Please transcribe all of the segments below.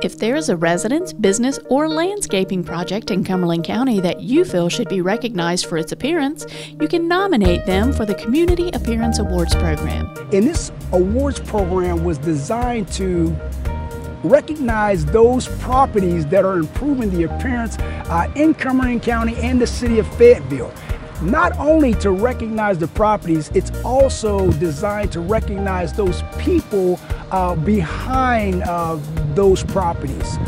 If there is a residence, business, or landscaping project in Cumberland County that you feel should be recognized for its appearance, you can nominate them for the Community Appearance Awards program. And this awards program was designed to recognize those properties that are improving the appearance uh, in Cumberland County and the city of Fayetteville not only to recognize the properties, it's also designed to recognize those people uh, behind uh, those properties.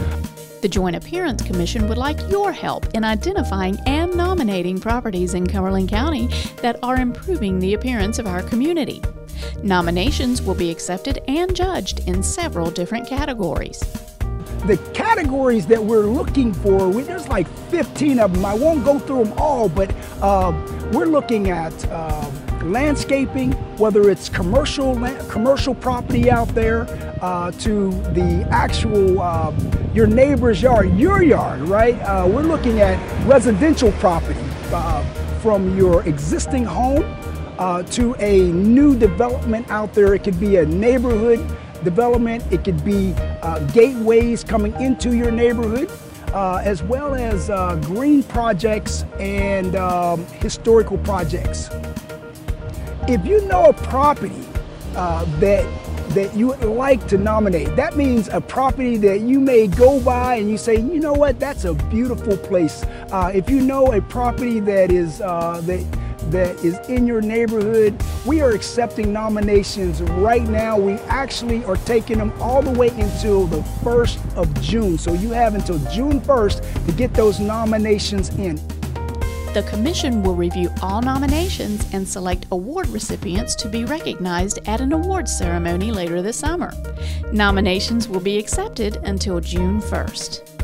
The Joint Appearance Commission would like your help in identifying and nominating properties in Cumberland County that are improving the appearance of our community. Nominations will be accepted and judged in several different categories the categories that we're looking for, we, there's like 15 of them. I won't go through them all, but uh, we're looking at uh, landscaping, whether it's commercial commercial property out there uh, to the actual uh, your neighbor's yard, your yard, right? Uh, we're looking at residential property uh, from your existing home to a new development out there. It could be a neighborhood development. It could be uh, gateways coming into your neighborhood, uh, as well as uh, green projects and um, historical projects. If you know a property uh, that that you would like to nominate. That means a property that you may go by and you say, you know what, that's a beautiful place. Uh, if you know a property that is uh, that that is in your neighborhood. We are accepting nominations right now. We actually are taking them all the way until the 1st of June. So you have until June 1st to get those nominations in. The Commission will review all nominations and select award recipients to be recognized at an awards ceremony later this summer. Nominations will be accepted until June 1st.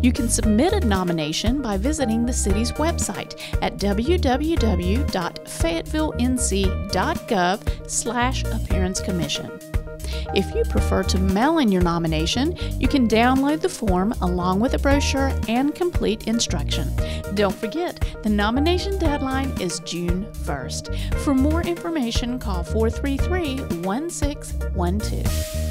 You can submit a nomination by visiting the city's website at www.fayettevillenc.gov slash appearance commission. If you prefer to mail in your nomination, you can download the form along with a brochure and complete instruction. Don't forget, the nomination deadline is June 1st. For more information, call 433 1612.